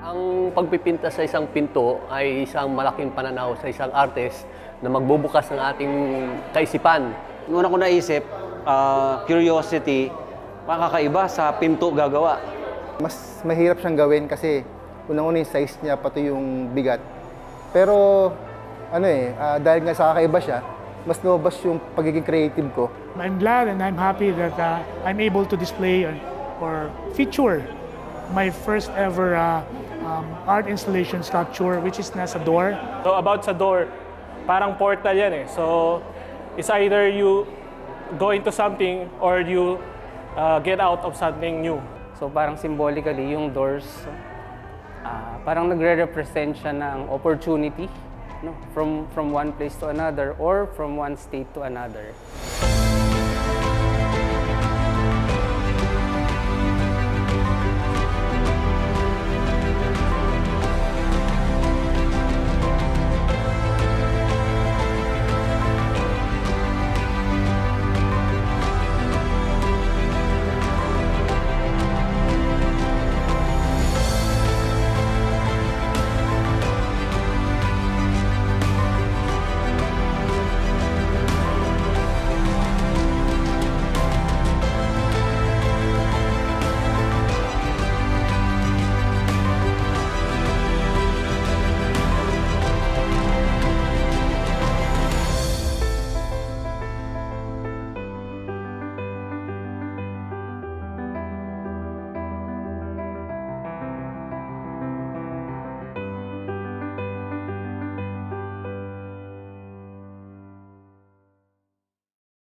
yung pagpipinta sa isang pinto ay isang malaking pananaw sa isang artist na magbubukas ng ating kaisipan. Nung una ko naisip, ah, curiosity, makakaiba sa pinto gagawa. Mas mahirap siyang gawin kasi unang-una yung size niya, pati yung bigat. Pero ano eh, ah, dahil nga sa kakaiba siya, mas lumabas yung pagiging creative ko. I'm glad and I'm happy that uh, I'm able to display or, or feature my first ever uh, um, art installation sculpture, which is nasa door. So about sa door, parang portal yan eh. So it's either you go into something or you uh, get out of something new. So parang symbolically, yung doors, ah, parang nagre-represent siya ng opportunity no? from, from one place to another or from one state to another.